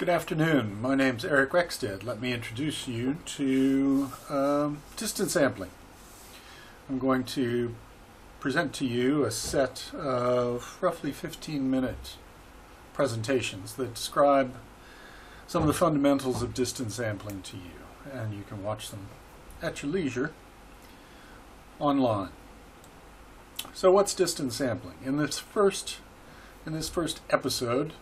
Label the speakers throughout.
Speaker 1: Good afternoon. My name's Eric Rexstad. Let me introduce you to um, distance sampling. I'm going to present to you a set of roughly 15 minute presentations that describe some of the fundamentals of distance sampling to you and you can watch them at your leisure online. So what's distance sampling? In this first in this first episode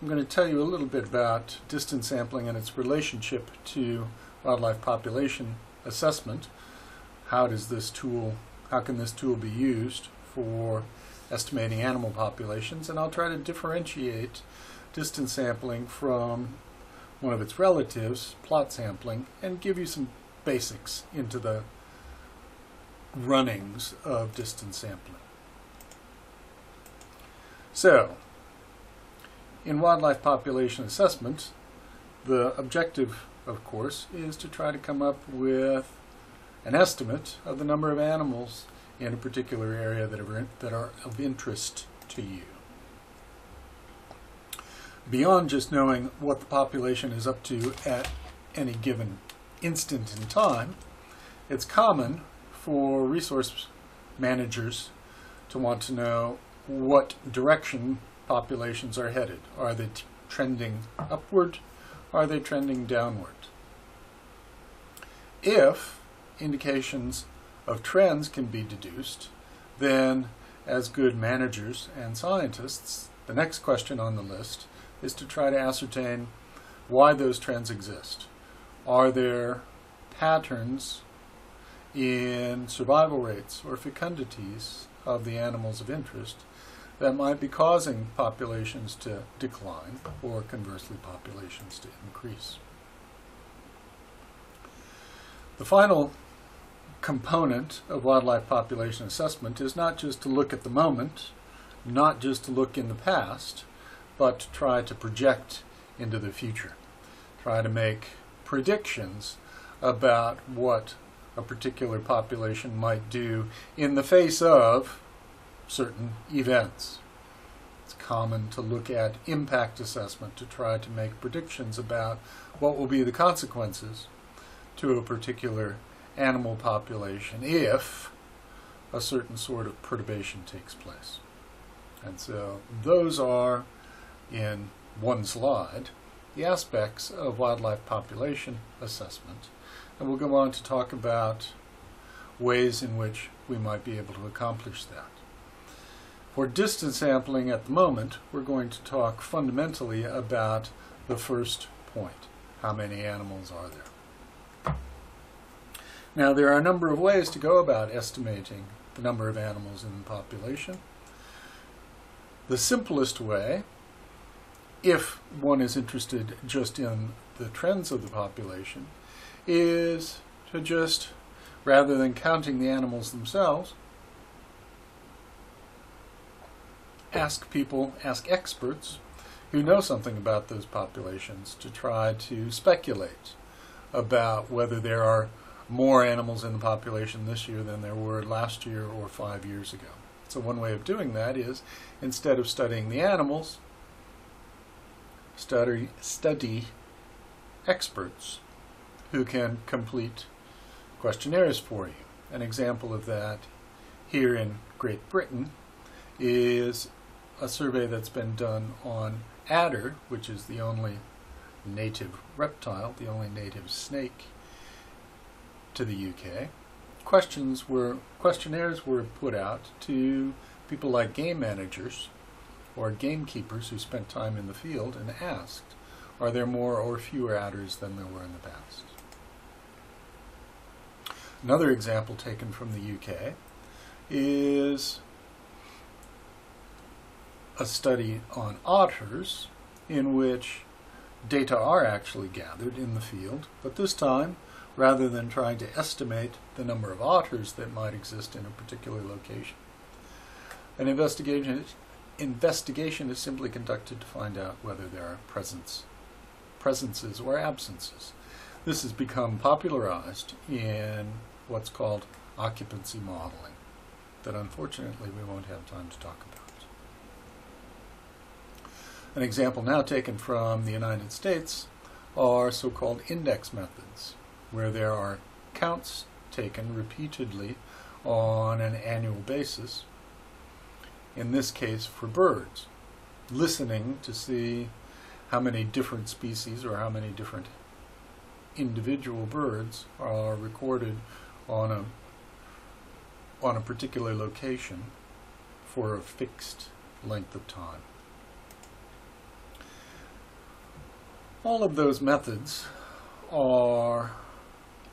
Speaker 1: I'm going to tell you a little bit about distance sampling and its relationship to wildlife population assessment. How does this tool, how can this tool be used for estimating animal populations? And I'll try to differentiate distance sampling from one of its relatives, plot sampling, and give you some basics into the runnings of distance sampling. So, in wildlife population assessment, the objective, of course, is to try to come up with an estimate of the number of animals in a particular area that are, that are of interest to you. Beyond just knowing what the population is up to at any given instant in time, it's common for resource managers to want to know what direction populations are headed. Are they trending upward? Are they trending downward? If indications of trends can be deduced, then as good managers and scientists, the next question on the list is to try to ascertain why those trends exist. Are there patterns in survival rates or fecundities of the animals of interest that might be causing populations to decline or conversely populations to increase. The final component of wildlife population assessment is not just to look at the moment, not just to look in the past, but to try to project into the future. Try to make predictions about what a particular population might do in the face of certain events. It's common to look at impact assessment to try to make predictions about what will be the consequences to a particular animal population if a certain sort of perturbation takes place. And so those are, in one slide, the aspects of wildlife population assessment. And we'll go on to talk about ways in which we might be able to accomplish that. For distance sampling at the moment, we're going to talk fundamentally about the first point. How many animals are there? Now, there are a number of ways to go about estimating the number of animals in the population. The simplest way, if one is interested just in the trends of the population, is to just, rather than counting the animals themselves, ask people, ask experts who know something about those populations to try to speculate about whether there are more animals in the population this year than there were last year or five years ago. So one way of doing that is instead of studying the animals, study, study experts who can complete questionnaires for you. An example of that here in Great Britain is a survey that's been done on adder, which is the only native reptile, the only native snake to the UK. Questions were questionnaires were put out to people like game managers or gamekeepers who spent time in the field and asked, are there more or fewer adders than there were in the past? Another example taken from the UK is a study on otters in which data are actually gathered in the field, but this time, rather than trying to estimate the number of otters that might exist in a particular location, an investigation, investigation is simply conducted to find out whether there are presence, presences or absences. This has become popularized in what's called occupancy modeling that unfortunately we won't have time to talk about. An example now taken from the United States are so-called index methods, where there are counts taken repeatedly on an annual basis, in this case for birds, listening to see how many different species or how many different individual birds are recorded on a on a particular location for a fixed length of time. All of those methods are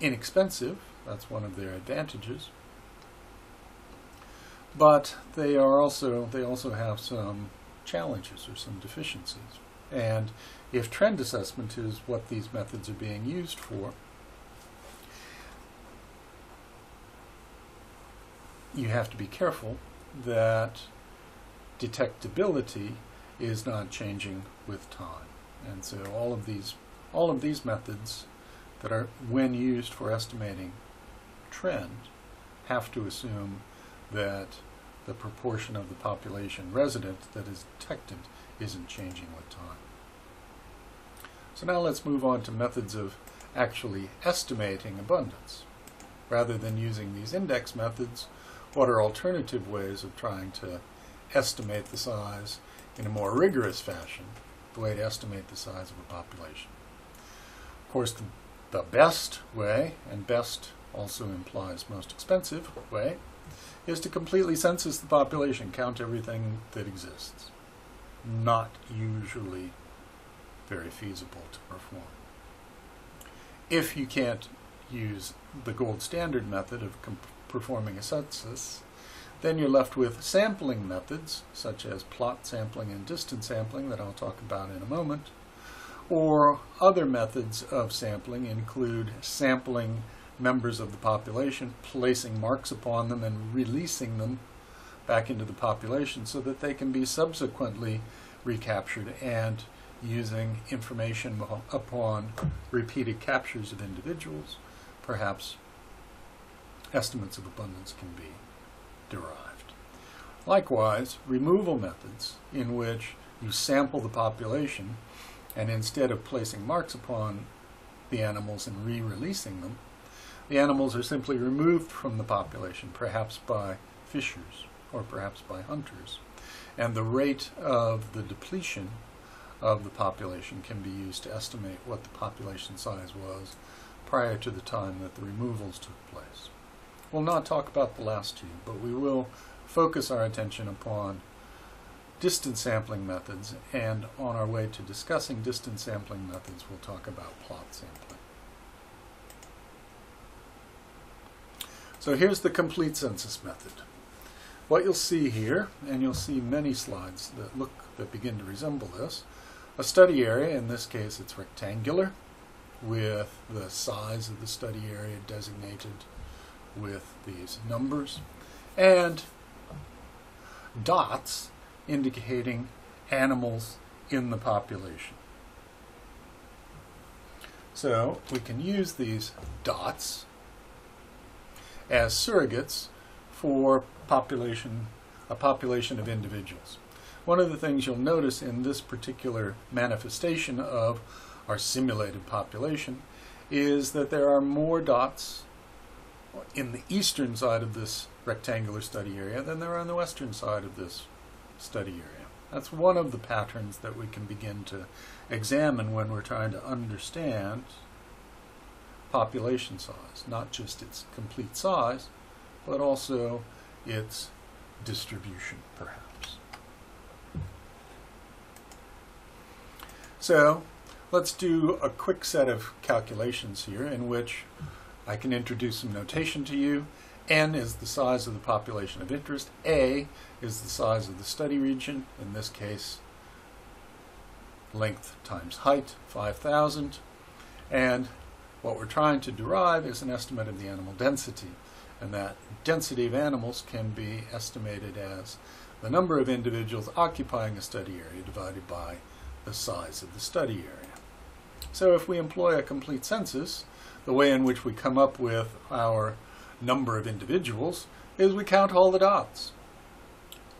Speaker 1: inexpensive, that's one of their advantages, but they are also they also have some challenges or some deficiencies. And if trend assessment is what these methods are being used for, you have to be careful that detectability is not changing with time. And so all of these all of these methods that are when used for estimating trend have to assume that the proportion of the population resident that is detected isn't changing with time. So now let's move on to methods of actually estimating abundance. Rather than using these index methods, what are alternative ways of trying to estimate the size in a more rigorous fashion, way to estimate the size of a population? Of course, the, the best way, and best also implies most expensive way, is to completely census the population, count everything that exists. Not usually very feasible to perform. If you can't use the gold standard method of performing a census, then you're left with sampling methods, such as plot sampling and distance sampling that I'll talk about in a moment, or other methods of sampling include sampling members of the population, placing marks upon them and releasing them back into the population so that they can be subsequently recaptured and using information upon repeated captures of individuals, perhaps estimates of abundance can be derived. Likewise, removal methods in which you sample the population and instead of placing marks upon the animals and re-releasing them, the animals are simply removed from the population, perhaps by fishers or perhaps by hunters. And the rate of the depletion of the population can be used to estimate what the population size was prior to the time that the removals took place. We'll not talk about the last two, but we will focus our attention upon distance sampling methods, and on our way to discussing distance sampling methods, we'll talk about plot sampling. So here's the complete census method. What you'll see here, and you'll see many slides that look that begin to resemble this, a study area, in this case it's rectangular, with the size of the study area designated with these numbers, and dots indicating animals in the population. So we can use these dots as surrogates for population, a population of individuals. One of the things you'll notice in this particular manifestation of our simulated population is that there are more dots in the eastern side of this rectangular study area than there are on the western side of this study area. That's one of the patterns that we can begin to examine when we're trying to understand population size, not just its complete size, but also its distribution, perhaps. So let's do a quick set of calculations here in which I can introduce some notation to you. N is the size of the population of interest. A is the size of the study region, in this case length times height, 5,000. And what we're trying to derive is an estimate of the animal density, and that density of animals can be estimated as the number of individuals occupying a study area divided by the size of the study area. So if we employ a complete census, the way in which we come up with our number of individuals is we count all the dots.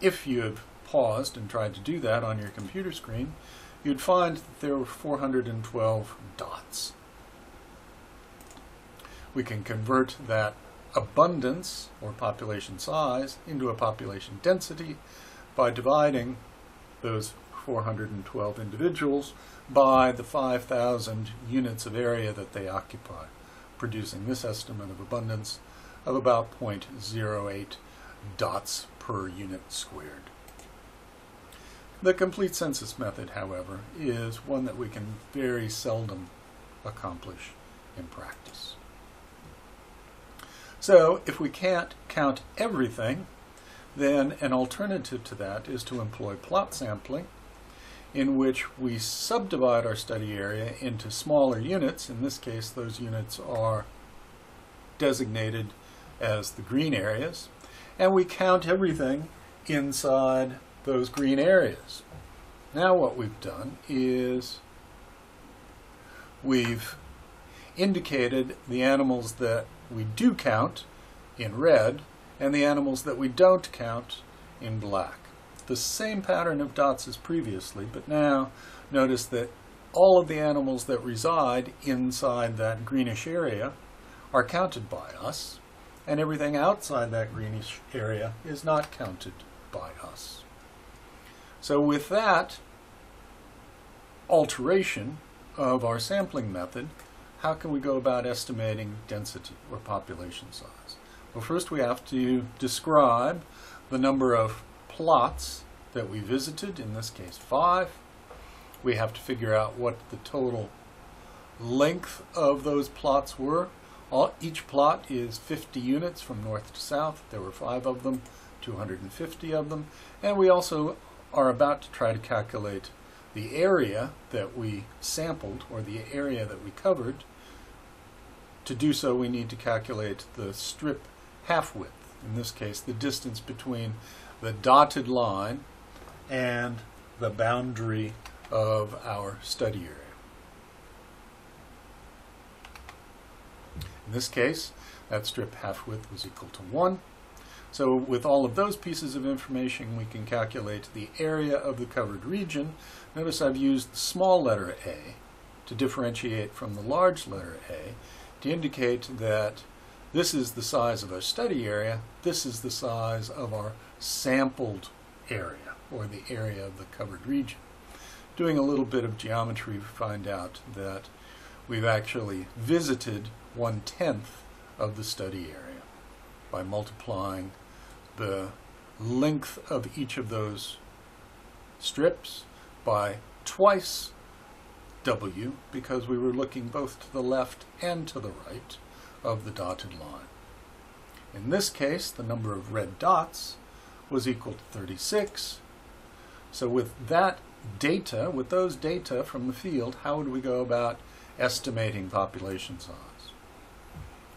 Speaker 1: If you have paused and tried to do that on your computer screen, you'd find that there were 412 dots. We can convert that abundance, or population size, into a population density by dividing those 412 individuals by the 5,000 units of area that they occupy, producing this estimate of abundance of about 0.08 dots per unit squared. The complete census method, however, is one that we can very seldom accomplish in practice. So if we can't count everything, then an alternative to that is to employ plot sampling, in which we subdivide our study area into smaller units. In this case, those units are designated as the green areas, and we count everything inside those green areas. Now what we've done is we've indicated the animals that we do count in red and the animals that we don't count in black. The same pattern of dots as previously, but now notice that all of the animals that reside inside that greenish area are counted by us, and everything outside that greenish area is not counted by us. So with that alteration of our sampling method, how can we go about estimating density or population size? Well, first we have to describe the number of plots that we visited, in this case five. We have to figure out what the total length of those plots were. All, each plot is 50 units from north to south. There were five of them, 250 of them. And we also are about to try to calculate the area that we sampled or the area that we covered. To do so, we need to calculate the strip half width. In this case, the distance between the dotted line and the boundary of our study area. In this case, that strip half width was equal to 1. So with all of those pieces of information, we can calculate the area of the covered region. Notice I've used the small letter a to differentiate from the large letter a to indicate that this is the size of our study area, this is the size of our sampled area, or the area of the covered region. Doing a little bit of geometry, we find out that we've actually visited one-tenth of the study area by multiplying the length of each of those strips by twice W because we were looking both to the left and to the right of the dotted line. In this case, the number of red dots was equal to 36. So with that data, with those data from the field, how would we go about estimating population size?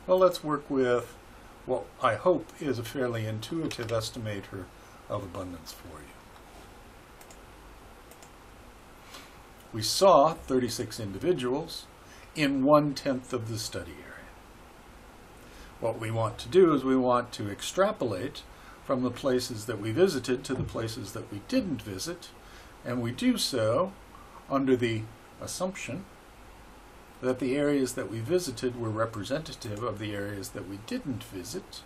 Speaker 1: Well, let's work with what I hope is a fairly intuitive estimator of abundance for you. We saw 36 individuals in one-tenth of the study area. What we want to do is we want to extrapolate from the places that we visited to the places that we didn't visit, and we do so under the assumption that the areas that we visited were representative of the areas that we didn't visit.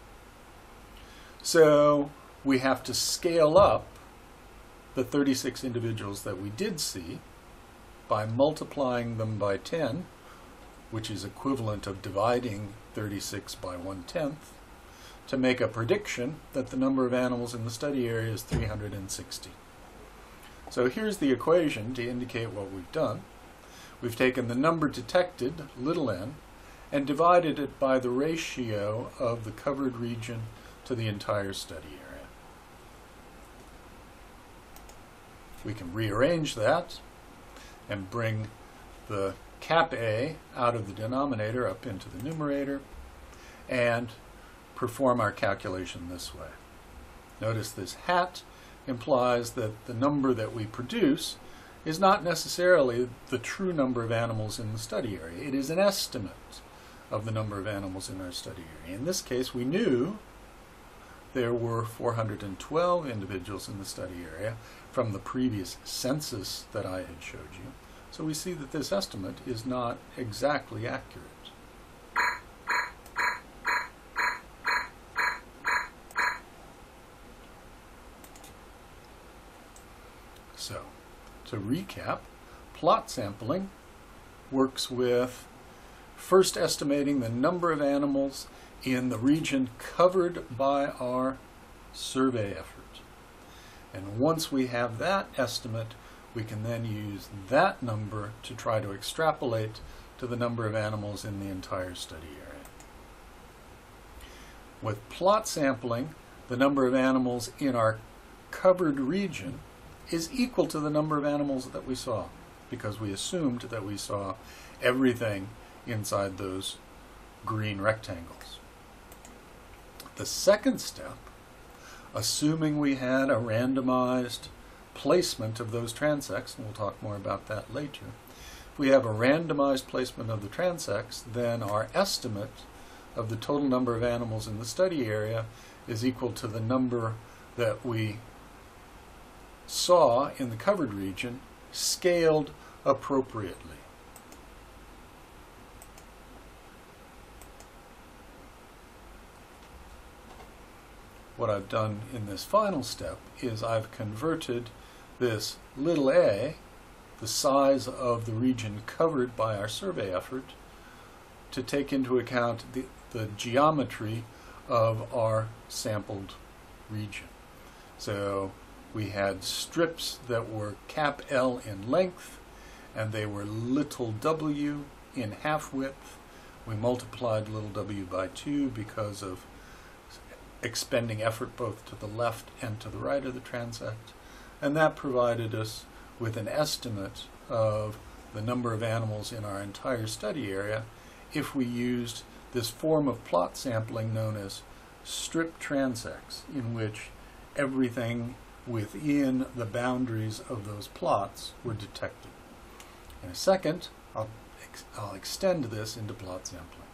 Speaker 1: So we have to scale up the 36 individuals that we did see by multiplying them by 10, which is equivalent of dividing 36 by 1 tenth, to make a prediction that the number of animals in the study area is 360. So here's the equation to indicate what we've done. We've taken the number detected, little n, and divided it by the ratio of the covered region to the entire study area. We can rearrange that and bring the cap A out of the denominator up into the numerator and perform our calculation this way. Notice this hat implies that the number that we produce is not necessarily the true number of animals in the study area. It is an estimate of the number of animals in our study area. In this case, we knew there were 412 individuals in the study area from the previous census that I had showed you. So we see that this estimate is not exactly accurate. So, to recap, plot sampling works with first estimating the number of animals in the region covered by our survey effort. And once we have that estimate, we can then use that number to try to extrapolate to the number of animals in the entire study area. With plot sampling, the number of animals in our covered region is equal to the number of animals that we saw because we assumed that we saw everything inside those green rectangles. The second step, assuming we had a randomized placement of those transects, and we'll talk more about that later, if we have a randomized placement of the transects, then our estimate of the total number of animals in the study area is equal to the number that we saw in the covered region scaled appropriately. What I've done in this final step is I've converted this little a, the size of the region covered by our survey effort, to take into account the, the geometry of our sampled region. So we had strips that were cap L in length, and they were little w in half width. We multiplied little w by 2 because of expending effort both to the left and to the right of the transect. And that provided us with an estimate of the number of animals in our entire study area if we used this form of plot sampling known as strip transects, in which everything within the boundaries of those plots were detected. In a second, I'll, ex I'll extend this into plot sampling.